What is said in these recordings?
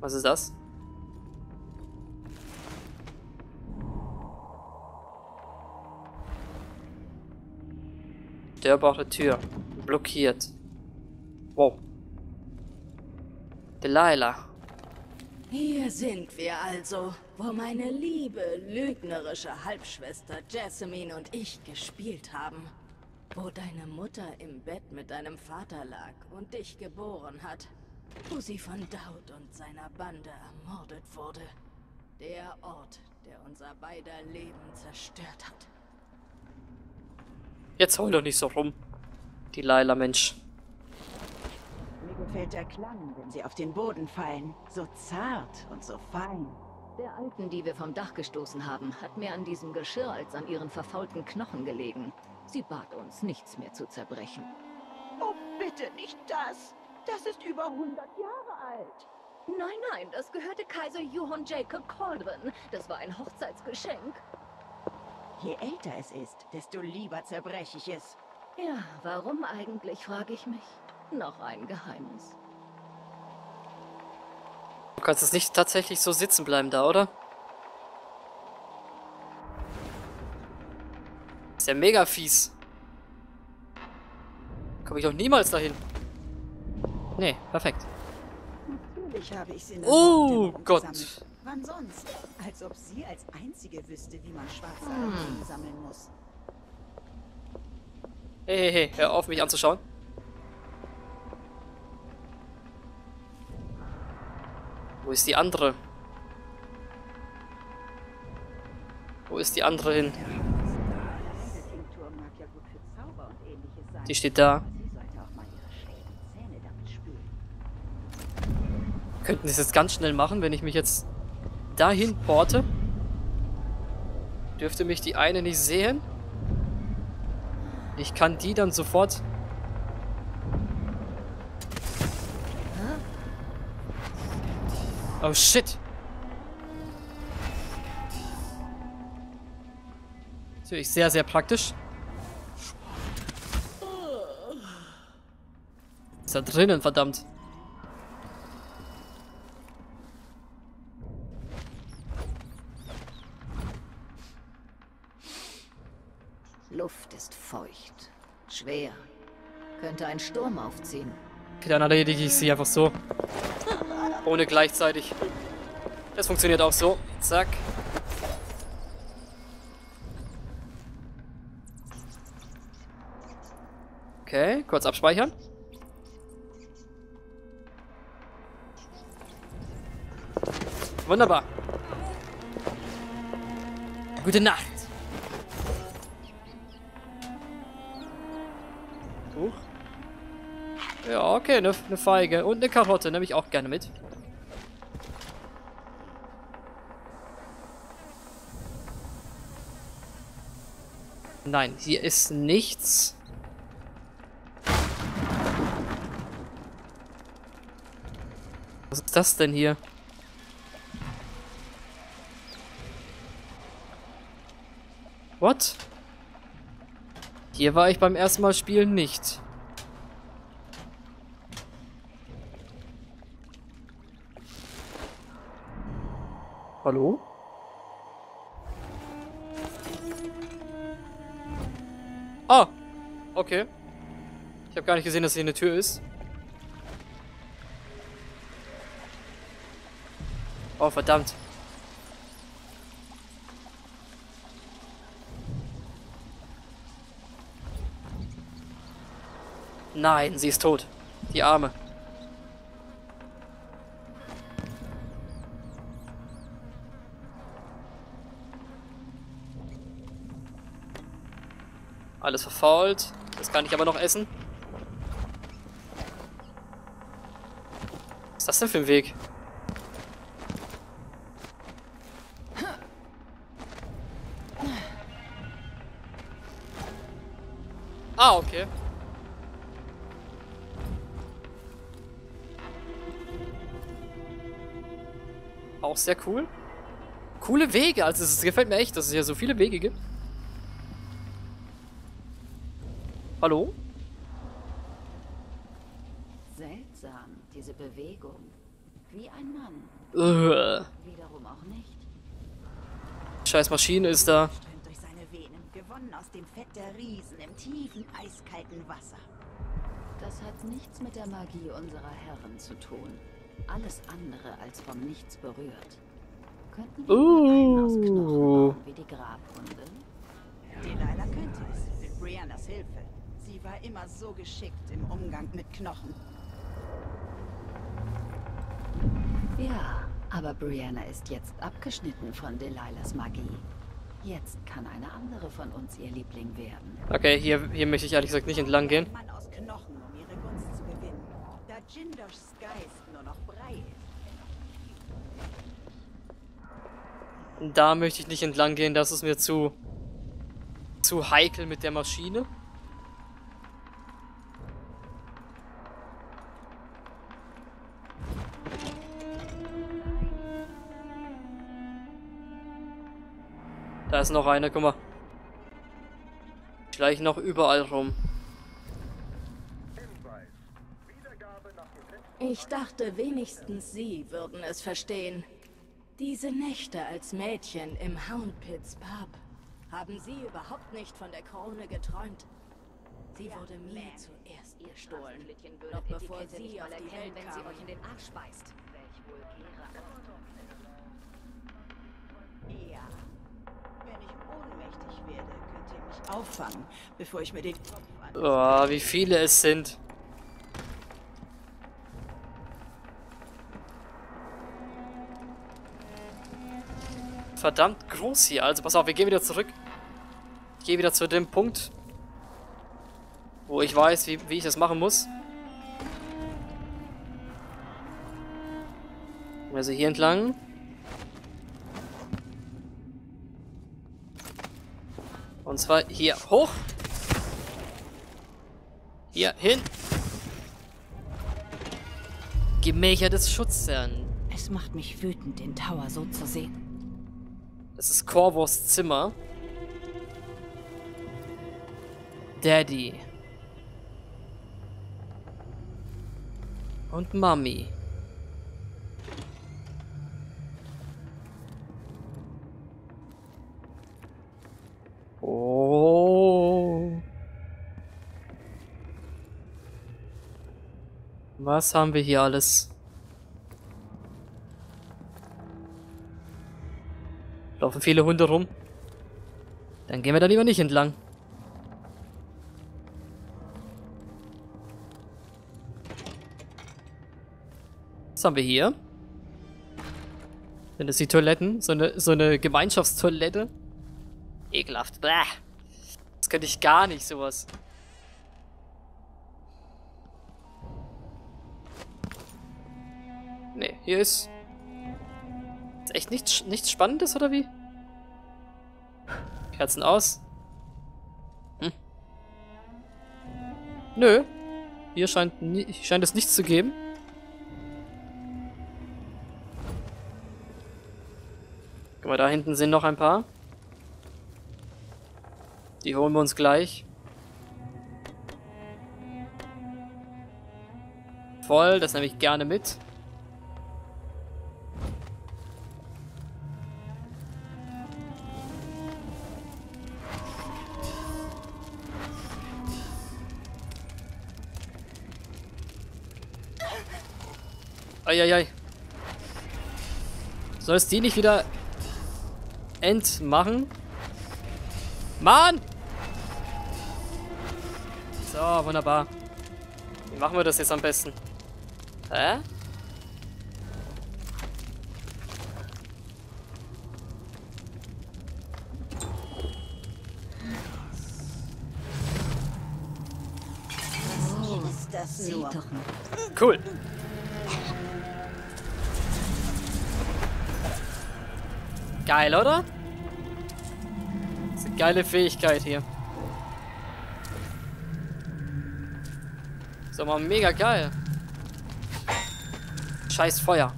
Was ist das? Störbare Tür. Blockiert. Wow. Delilah. Hier sind wir also, wo meine liebe, lügnerische Halbschwester Jasmine und ich gespielt haben. Wo deine Mutter im Bett mit deinem Vater lag und dich geboren hat. Wo sie von Daud und seiner Bande ermordet wurde. Der Ort, der unser beider Leben zerstört hat. Jetzt heul doch nicht so rum. Die Laila, Mensch. Mir gefällt der Klang, wenn sie auf den Boden fallen. So zart und so fein. Der Alten, die wir vom Dach gestoßen haben, hat mehr an diesem Geschirr als an ihren verfaulten Knochen gelegen. Sie bat uns, nichts mehr zu zerbrechen. Oh, bitte nicht das. Das ist über 100 Jahre alt. Nein, nein, das gehörte Kaiser Johann Jacob Colvin. Das war ein Hochzeitsgeschenk. Je älter es ist, desto lieber zerbreche ich es. Ja, warum eigentlich, frage ich mich. Noch ein Geheimnis. Du kannst es nicht tatsächlich so sitzen bleiben da, oder? Ist ja mega fies. Komme ich auch niemals dahin. Nee, perfekt. Natürlich habe ich sie Oh Gott. gesammelt. Wann sonst? Als ob sie als einzige wüsste, wie man schwarze Algen sammeln muss. Hey, hey, hey, hör auf mich anzuschauen. Wo ist die andere? Wo ist die andere hin? Die steht da. Sie sollte auch mal ihre schlechten Zähne damit spülen. Könnten das jetzt ganz schnell machen, wenn ich mich jetzt dahin porte? Dürfte mich die eine nicht sehen? Ich kann die dann sofort... Oh shit! Natürlich sehr, sehr praktisch. Ist da drinnen, verdammt. Luft ist feucht, schwer. Könnte ein Sturm aufziehen. Okay, dann erledige ich sie einfach so. Ohne gleichzeitig. Das funktioniert auch so. Zack. Okay, kurz abspeichern. Wunderbar. Gute Nacht. Ja, okay, eine ne Feige. Und eine Karotte nehme ich auch gerne mit. Nein, hier ist nichts. Was ist das denn hier? What? Hier war ich beim ersten Mal spielen nicht. Hallo? Ah! Okay. Ich habe gar nicht gesehen, dass hier eine Tür ist. Oh, verdammt. Nein, sie ist tot. Die Arme. Alles verfault. Das kann ich aber noch essen. Was ist das denn für ein Weg? Ah, okay. Auch sehr cool. Coole Wege, also es gefällt mir echt, dass es hier so viele Wege gibt. Hallo? Seltsam, diese Bewegung. Wie ein Mann. Ugh. Wiederum auch nicht. Scheiß Maschine ist da. Strömt durch seine Venen, gewonnen aus dem Fett der Riesen im tiefen, eiskalten Wasser. Das hat nichts mit der Magie unserer Herren zu tun. Alles andere als vom Nichts berührt. Könnten wir einen aus Knochen Uh. bauen, wie die Grabhunde? Delilah könnte es, mit Briannas Hilfe. Sie war immer so geschickt im Umgang mit Knochen. Ja, aber Brianna ist jetzt abgeschnitten von Delilahs Magie. Jetzt kann eine andere von uns ihr Liebling werden. Okay, hier, hier möchte ich ehrlich gesagt nicht entlang gehen. Mann aus Knochen, um ihre Gunst zu gewinnen. Da Jindoshs Geist nur noch Brei ist. Da möchte ich nicht entlang gehen, das ist mir zu zu heikel mit der Maschine. Da ist noch eine, guck mal. Schleichen noch überall rum. Ich dachte, wenigstens Sie würden es verstehen. Diese Nächte als Mädchen im Houndpits Pub. Haben Sie überhaupt nicht von der Krone geträumt? Sie wurde mir zuerst gestohlen, noch bevor Sie auf die Welt kamen. den Arsch beißt. Werde, könnt ihr mich auffangen, bevor ich mir den Kopf an... Oh, wie viele es sind. Verdammt groß hier. Also pass auf, wir gehen wieder zurück. Ich gehe wieder zu dem Punkt, wo ich weiß, wie, wie ich das machen muss. Also hier entlang. Und zwar hier hoch. Hier hin. Gemächer des Schutzherrn. Es macht mich wütend, den Tower so zu sehen. Das ist Corvos Zimmer. Daddy. Und Mami. Was haben wir hier alles? Laufen viele Hunde rum. Dann gehen wir da lieber nicht entlang. Was haben wir hier? Sind das die Toiletten? So eine, so eine Gemeinschaftstoilette? Ekelhaft. Bäh. Das könnte ich gar nicht, sowas. Hier ist ist echt nichts, nichts Spannendes, oder wie? Kerzen aus. Hm. Nö. Hier scheint, scheint es nichts zu geben. Guck mal, da hinten sind noch ein paar. Die holen wir uns gleich. Voll, das nehme ich gerne mit. Eieiei. Soll es die nicht wieder entmachen? Mann! So, wunderbar. Wie machen wir das jetzt am besten? Hä? Cool. Geil, oder? Das ist eine geile Fähigkeit hier. Ist doch mal mega geil. Scheiß Feuer.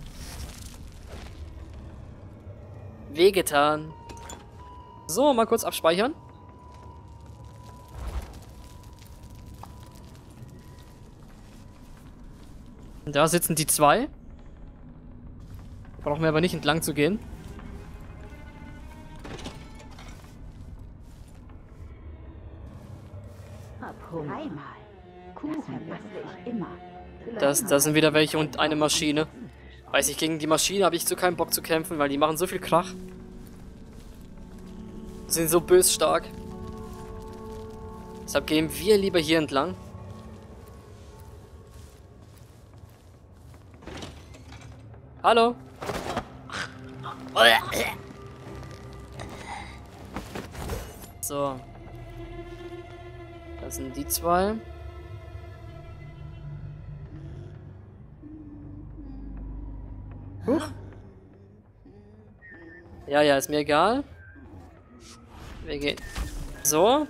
Wehgetan. So, mal kurz abspeichern. Da sitzen die zwei. Brauchen wir aber nicht entlang zu gehen. Das, das sind wieder welche und eine Maschine. Weiß ich, gegen die Maschine habe ich zu keinen Bock zu kämpfen, weil die machen so viel Krach. Sind so bös stark. Deshalb gehen wir lieber hier entlang. Hallo? So. Das sind die zwei. Huch. Ja, ja, ist mir egal. Wir gehen. So.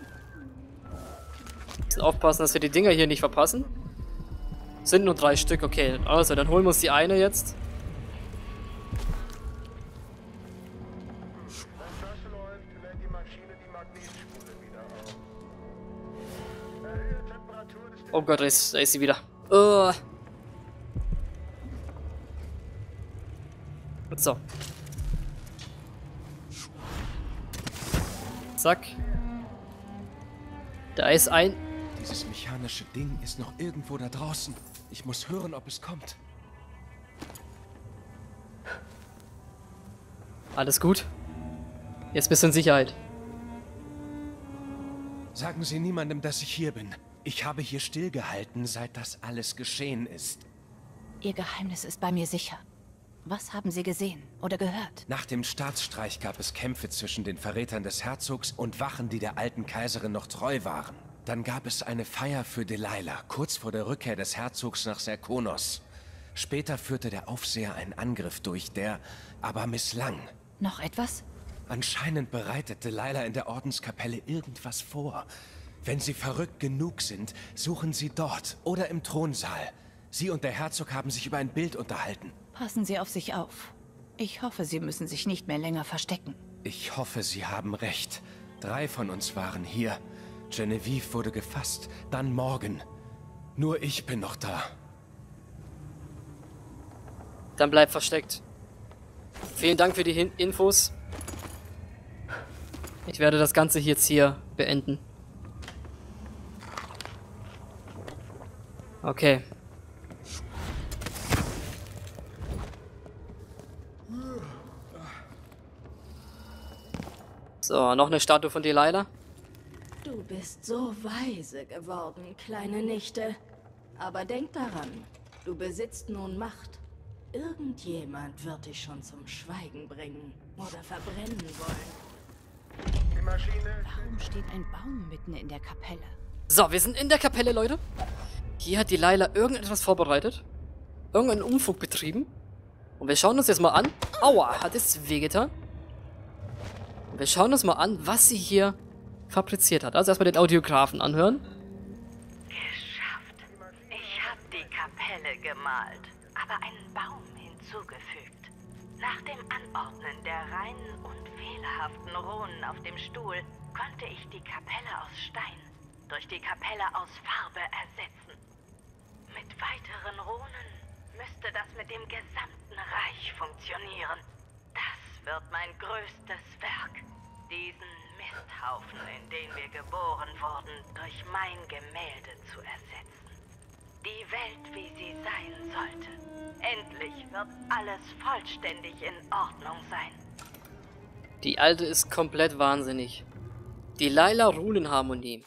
Müssen aufpassen, dass wir die Dinger hier nicht verpassen. Sind nur drei Stück, okay. Also, dann holen wir uns die eine jetzt. Oh Gott, da ist, da ist sie wieder. Uh. So. Zack. Da ist ein... Dieses mechanische Ding ist noch irgendwo da draußen. Ich muss hören, ob es kommt. Alles gut? Jetzt bist du in Sicherheit. Sagen Sie niemandem, dass ich hier bin. Ich habe hier stillgehalten, seit das alles geschehen ist. Ihr Geheimnis ist bei mir sicher. Was haben Sie gesehen oder gehört? Nach dem Staatsstreich gab es Kämpfe zwischen den Verrätern des Herzogs und Wachen, die der alten Kaiserin noch treu waren. Dann gab es eine Feier für Delilah, kurz vor der Rückkehr des Herzogs nach Serkonos. Später führte der Aufseher einen Angriff durch, der aber misslang. Noch etwas? Anscheinend bereitet Delilah in der Ordenskapelle irgendwas vor. Wenn Sie verrückt genug sind, suchen Sie dort oder im Thronsaal. Sie und der Herzog haben sich über ein Bild unterhalten. Passen Sie auf sich auf. Ich hoffe, Sie müssen sich nicht mehr länger verstecken. Ich hoffe, Sie haben recht. Drei von uns waren hier. Genevieve wurde gefasst, dann Morgan. Nur ich bin noch da. Dann bleib versteckt. Vielen Dank für die Hin Infos. Ich werde das Ganze jetzt hier beenden. Okay. So, noch eine Statue von Delilah. Du bist so weise geworden, kleine Nichte. Aber denk daran, du besitzt nun Macht. Irgendjemand wird dich schon zum Schweigen bringen oder verbrennen wollen. Die Maschine. Warum steht ein Baum mitten in der Kapelle? So, wir sind in der Kapelle, Leute. Hier hat die Laila irgendetwas vorbereitet. Irgendeinen Umfug betrieben. Und wir schauen uns jetzt mal an. Aua, hat es wehgetan. Wir schauen uns mal an, was sie hier fabriziert hat. Also erstmal den Audiografen anhören. Geschafft. Ich habe die Kapelle gemalt, aber einen Baum hinzugefügt. Nach dem Anordnen der reinen und fehlerhaften Runen auf dem Stuhl konnte ich die Kapelle aus Stein durch die Kapelle aus Farbe ersetzen. Mit weiteren Runen müsste das mit dem gesamten Reich funktionieren. Wird mein größtes Werk. Diesen Misthaufen, in den wir geboren wurden, durch mein Gemälde zu ersetzen. Die Welt, wie sie sein sollte. Endlich wird alles vollständig in Ordnung sein. Die alte ist komplett wahnsinnig. Die Laila Runenharmonie.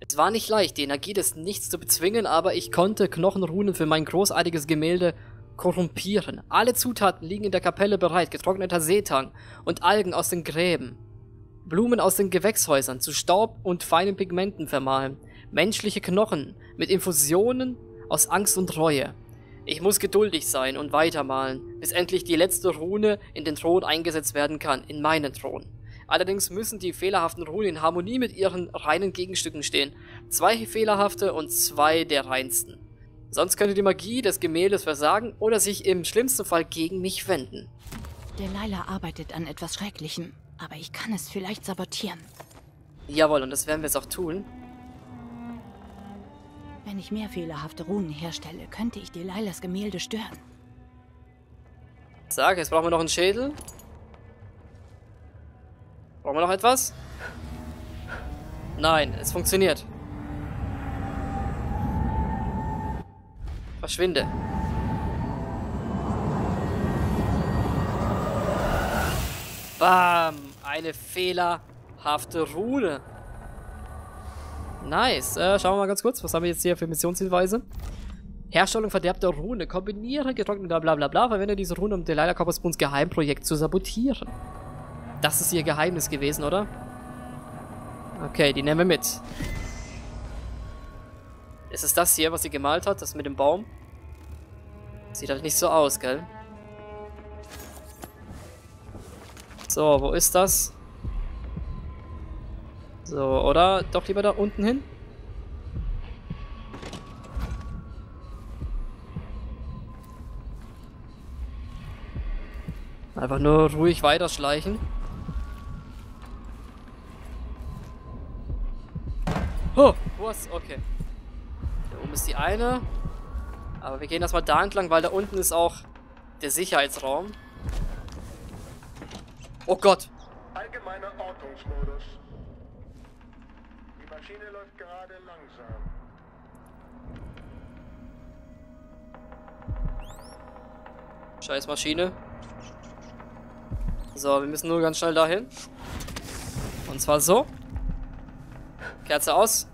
Es war nicht leicht, die Energie des Nichts zu bezwingen, aber ich konnte Knochenrunen für mein großartiges Gemälde korrumpieren. Alle Zutaten liegen in der Kapelle bereit, getrockneter Seetang und Algen aus den Gräben. Blumen aus den Gewächshäusern zu Staub und feinen Pigmenten vermahlen. Menschliche Knochen mit Infusionen aus Angst und Reue. Ich muss geduldig sein und weitermalen, bis endlich die letzte Rune in den Thron eingesetzt werden kann, in meinen Thron. Allerdings müssen die fehlerhaften Runen in Harmonie mit ihren reinen Gegenstücken stehen. Zwei fehlerhafte und zwei der reinsten. Sonst könnte die Magie des Gemäldes versagen oder sich im schlimmsten Fall gegen mich wenden. Delilah arbeitet an etwas Schrecklichem, aber ich kann es vielleicht sabotieren. Jawohl, und das werden wir jetzt auch tun. Wenn ich mehr fehlerhafte Runen herstelle, könnte ich Delilahs Gemälde stören. Sag, jetzt brauchen wir noch einen Schädel. Brauchen wir noch etwas? Nein, es funktioniert. Verschwinde. Bam! Eine fehlerhafte Rune. Nice. Äh, schauen wir mal ganz kurz. Was haben wir jetzt hier für Missionshinweise? Herstellung verderbter Rune. Kombiniere getrockneter bla bla bla. Verwende diese Rune, um Delilah Copperspoons Geheimprojekt zu sabotieren. Das ist ihr Geheimnis gewesen, oder? Okay, die nehmen wir mit. Ist es das hier, was sie gemalt hat? Das mit dem Baum? Sieht halt nicht so aus, gell? So, wo ist das? So, oder doch lieber da unten hin? Einfach nur ruhig weiterschleichen. Oh, ist... Okay. Oben ist die eine. Aber wir gehen erstmal da entlang, weil da unten ist auch der Sicherheitsraum. Oh Gott. Allgemeiner Ortungsmodus. Die Maschine läuft gerade langsam. Scheiß Maschine. So, wir müssen nur ganz schnell dahin. Und zwar so. Kerze aus.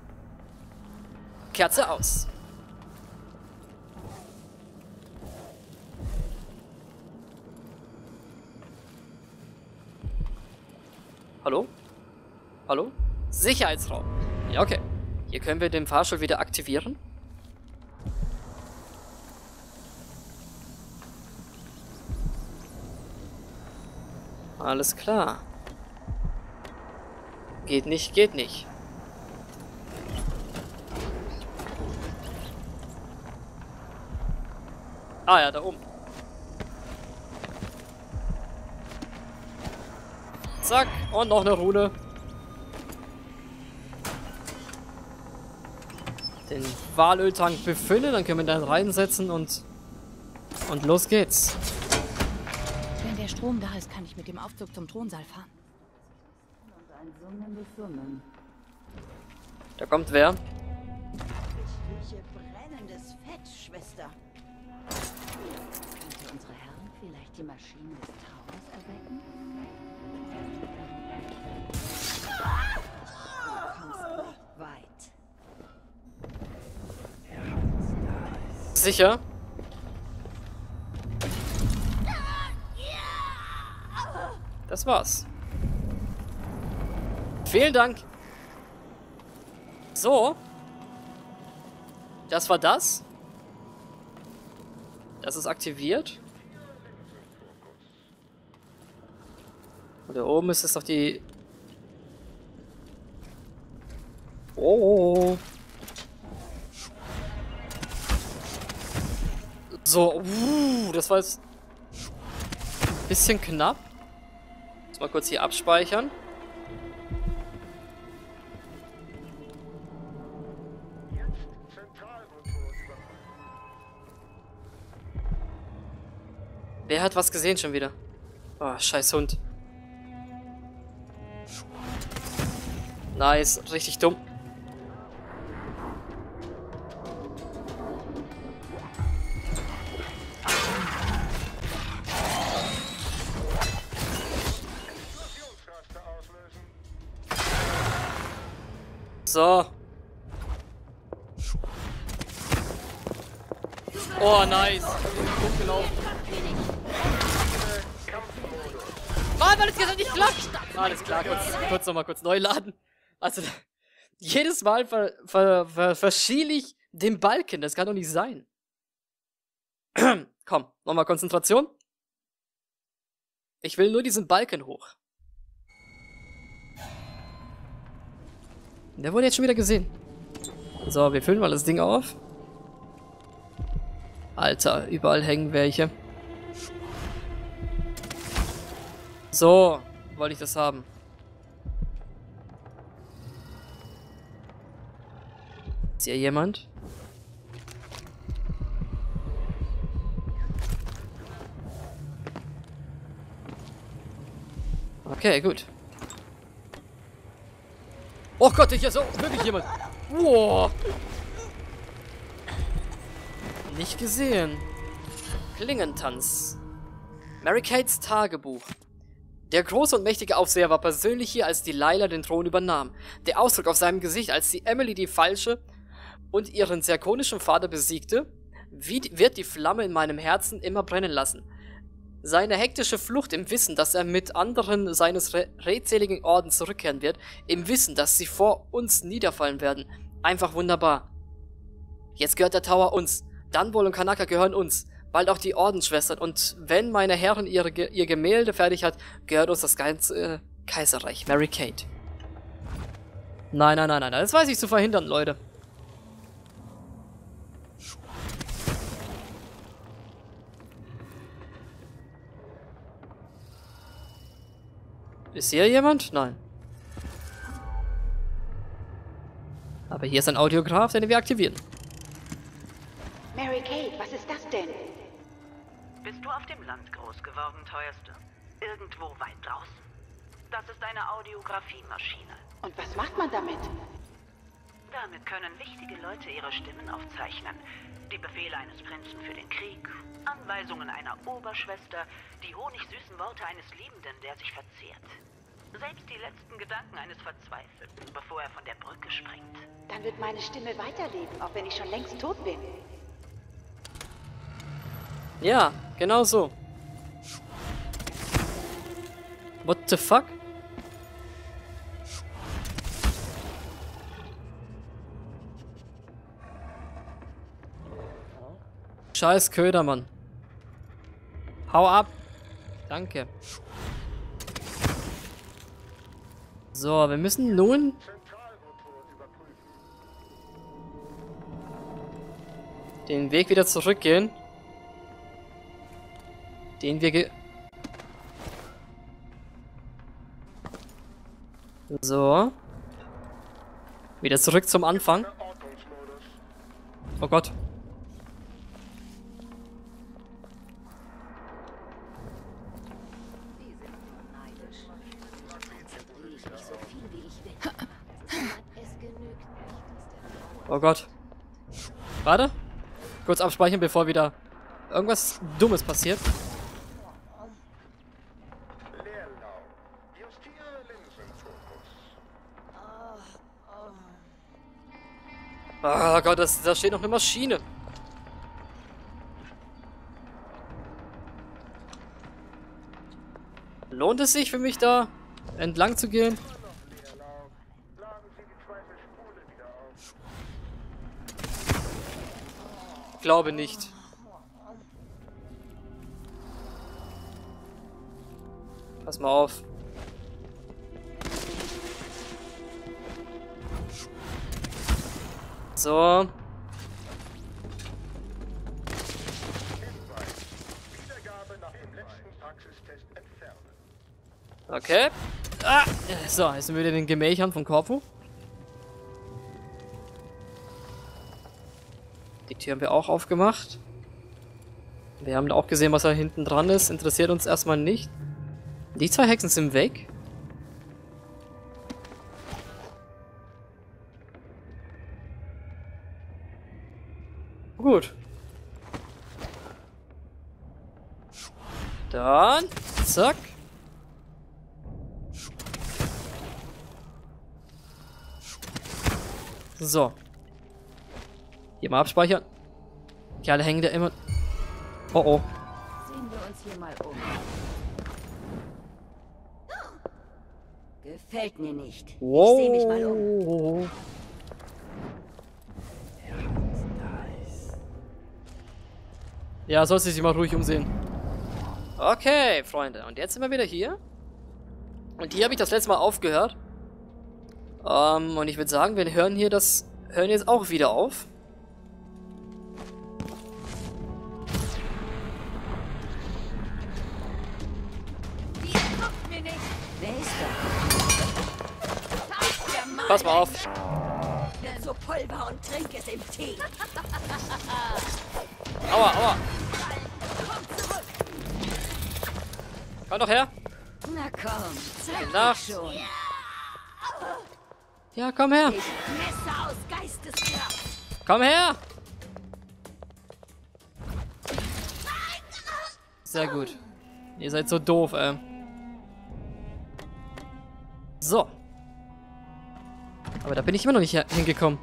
Kerze aus. Hallo? Hallo? Sicherheitsraum. Ja, okay. Hier können wir den Fahrstuhl wieder aktivieren. Alles klar. Geht nicht, geht nicht. Ah ja, da oben. Zack, und noch eine Rune. Den Walöltank befüllen, dann können wir den reinsetzen und... Und los geht's. Wenn der Strom da ist, kann ich mit dem Aufzug zum Thronsaal fahren. Und ein Summen befirmen. Da kommt wer? Ich rieche brennendes Fett, Schwester. Könnte unsere Herren vielleicht die Maschine des Towers erwecken? Sicher? Das war's. Vielen Dank. So. Das war das. Das ist aktiviert. Und da oben ist es doch die... Oh. So, uh, das war jetzt ein bisschen knapp. Muss mal kurz hier abspeichern. Wer hat was gesehen schon wieder? Oh, scheiß Hund. Nice, richtig dumm. Kurz, nochmal kurz neu laden. Also, jedes Mal ver, ver, ver, verschiele ich den Balken. Das kann doch nicht sein. Komm, nochmal Konzentration. Ich will nur diesen Balken hoch. Der wurde jetzt schon wieder gesehen. So, wir füllen mal das Ding auf. Alter, überall hängen welche. So, wollte ich das haben. Ist hier jemand? Okay, gut. Oh Gott, ich ist so wirklich jemand. Wow. Nicht gesehen. Klingentanz. Mary Kates Tagebuch. Der große und mächtige Aufseher war persönlich hier, als Delilah den Thron übernahm. Der Ausdruck auf seinem Gesicht, als sie Emily die Falsche und ihren sehr konischen Vater besiegte, wird die Flamme in meinem Herzen immer brennen lassen. Seine hektische Flucht im Wissen, dass er mit anderen seines re redseligen Ordens zurückkehren wird, im Wissen, dass sie vor uns niederfallen werden. Einfach wunderbar. Jetzt gehört der Tower uns. Dunwall und Kanaka gehören uns. Bald auch die Ordensschwestern. Und wenn meine Herren ihre, ihr Gemälde fertig hat, gehört uns das ganze äh, Kaiserreich. Mary Kate. Nein, nein, nein, nein. Das weiß ich zu verhindern, Leute. Ist hier jemand? Nein. Aber hier ist ein Audiograph, den wir aktivieren. Mary Kate, was ist das denn? Bist du auf dem Land groß geworden, teuerste? Irgendwo weit draußen? Das ist eine Audiografiemaschine. Und was macht man damit? Damit können wichtige Leute ihre Stimmen aufzeichnen. Die Befehle eines Prinzen für den Krieg, Anweisungen einer Oberschwester, die honigsüßen Worte eines Liebenden, der sich verzehrt. Selbst die letzten Gedanken eines Verzweifelten, bevor er von der Brücke springt. Dann wird meine Stimme weiterleben, auch wenn ich schon längst tot bin. Ja, genau so. What the fuck? Scheiß Köder, Mann. Hau ab. Danke. So, wir müssen nun... Den Weg wieder zurückgehen. Den wir ge... So. Wieder zurück zum Anfang. Oh Gott. Die sind nur neidisch. Also drehe ich mich so viel wie ich will. Es genügt nicht, dass der Oh Gott. Warte. Kurz abspeichern, bevor wieder irgendwas Dummes passiert. Linsenfokus. Oh Gott, das, da steht noch eine Maschine. Lohnt es sich für mich da entlang zu gehen? Leerlauf. Laden Sie die zweite Spule wieder auf. Glaube nicht. Pass mal auf. So. Okay. Ah, so, jetzt sind wir wieder in den Gemächern von Corpo. Die Tür haben wir auch aufgemacht. Wir haben auch gesehen, was da hinten dran ist. Interessiert uns erstmal nicht. Die zwei Hexen sind weg. Gut. Dann, zack. So. Hier mal abspeichern. Die alle hängen da immer. Oh oh. Sehen wir uns hier mal um. Gefällt mir nicht. Wow. Ich seh mich mal um. Ja, soll sie sich mal ruhig umsehen. Okay, Freunde. Und jetzt sind wir wieder hier. Und hier habe ich das letzte Mal aufgehört. Ähm, und ich würde sagen, wir hören hier das... Hören jetzt auch wieder auf. Pass mal auf. So Pulver und trink es im Tee. Aua, aua. Komm doch her. Na komm, zeig dich schon. Ja, komm her. Komm her! Sehr gut. Ihr seid so doof, ey. So. Aber da bin ich immer noch nicht hingekommen.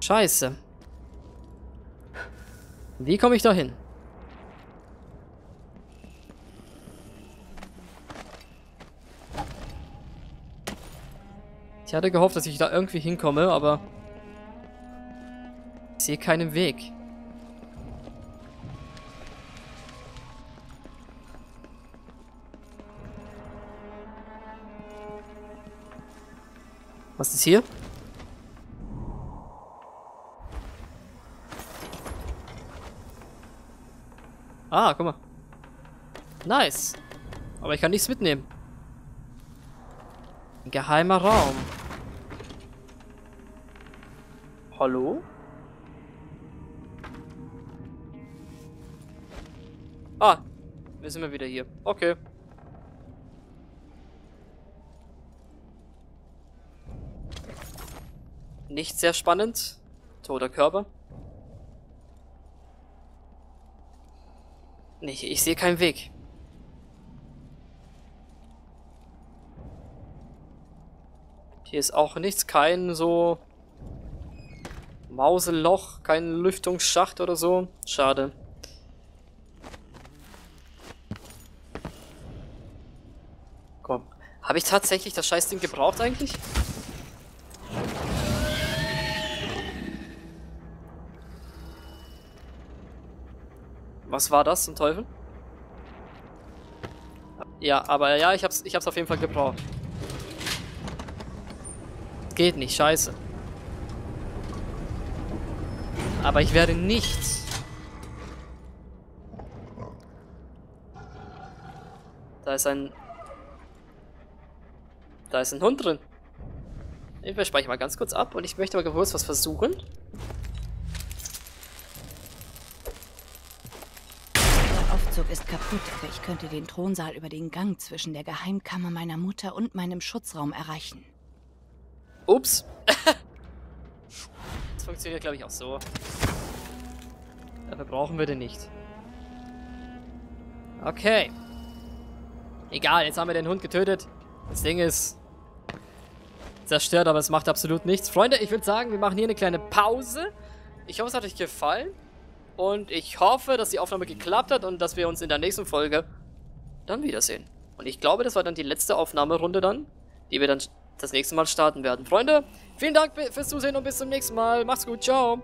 Scheiße. Wie komme ich da hin? Ich hatte gehofft, dass ich da irgendwie hinkomme, aber ich sehe keinen Weg. Was ist hier? Ah, guck mal. Nice. Aber ich kann nichts mitnehmen. Ein geheimer Raum. Hallo? Ah, wir sind wir wieder hier. Okay. Nicht sehr spannend. Toter Körper. Nicht, ich sehe keinen Weg. Hier ist auch nichts, kein so Mauseloch, kein Lüftungsschacht oder so. Schade. Komm. Habe ich tatsächlich das Scheißding gebraucht eigentlich? Was war das zum Teufel? Ja, aber ja, ich hab's, ich hab's auf jeden Fall gebraucht. Geht nicht, scheiße. Aber ich werde nicht. Da ist ein. Da ist ein Hund drin. Ich speichere mal ganz kurz ab und ich möchte mal kurz was versuchen. Der Aufzug ist kaputt, aber ich könnte den Thronsaal über den Gang zwischen der Geheimkammer meiner Mutter und meinem Schutzraum erreichen. Ups. das funktioniert, glaube ich, auch so. Dafür brauchen wir den nicht. Okay. Egal, jetzt haben wir den Hund getötet. Das Ding ist zerstört, aber es macht absolut nichts. Freunde, ich würde sagen, wir machen hier eine kleine Pause. Ich hoffe, es hat euch gefallen. Und ich hoffe, dass die Aufnahme geklappt hat und dass wir uns in der nächsten Folge dann wiedersehen. Und ich glaube, das war dann die letzte Aufnahmerunde dann, die wir dann das nächste Mal starten werden. Freunde, vielen Dank fürs Zusehen und bis zum nächsten Mal. Macht's gut, ciao.